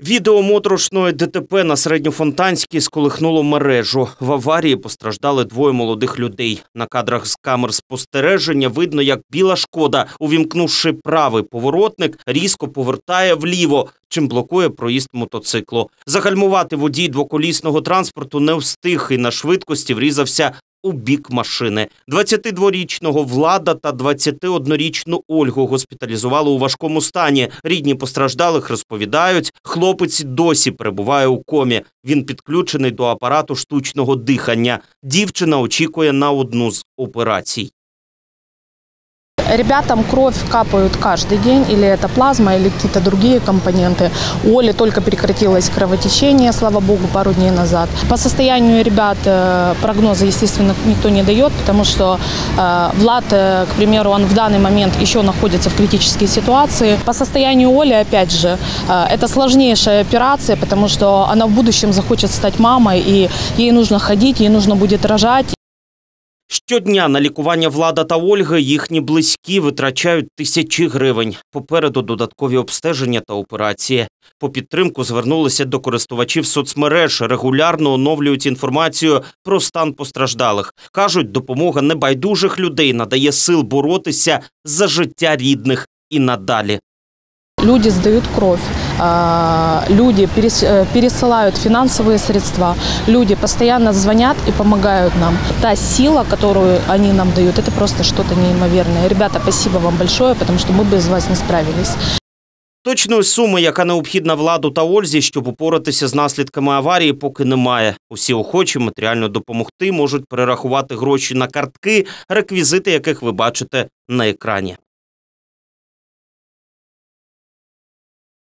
Відео моторошної ДТП на Середньофонтанській сколихнуло мережу. В аварії постраждали двоє молодих людей. На кадрах з камер спостереження видно, як біла шкода, увімкнувши правий поворотник, різко повертає вліво, чим блокує проїзд мотоциклу. Загальмувати водій двоколісного транспорту не встиг і на швидкості врізався у бік машини. 22-річного Влада та 21-річну Ольгу госпіталізували у важкому стані. Рідні постраждалих розповідають, хлопець досі перебуває у комі. Він підключений до апарату штучного дихання. Дівчина очікує на одну з операцій. Ребятам кровь капают каждый день, или это плазма, или какие-то другие компоненты. У Оли только прекратилось кровотечение, слава богу, пару дней назад. По состоянию ребят э, прогноза, естественно, никто не дает, потому что э, Влад, э, к примеру, он в данный момент еще находится в критической ситуации. По состоянию Оли, опять же, это сложнейшая операция, потому что она в будущем захочет стать мамой, и ей нужно ходить, ей нужно будет рожать. Щодня на лікування Влада та Ольги їхні близькі витрачають тисячі гривень. Попереду додаткові обстеження та операції. По підтримку звернулися до користувачів соцмереж, регулярно оновлюють інформацію про стан постраждалих. Кажуть, допомога небайдужих людей надає сил боротися за життя рідних і надалі. Люди сдают кровь, а, люди перес- э, пересылают финансовые средства, люди постоянно звонят и помогают нам. Та сила, которую они нам дают, это просто что-то неимоверное. Ребята, спасибо вам большое, потому что мы без вас не справились. Точної суми, яка необхідна владу та Ользі, щоб упоратися з наслідками аварії, поки немає. Усі охочі матеріально допомогти можуть перерахувати гроші на картки, реквізити яких ви бачите на екрані.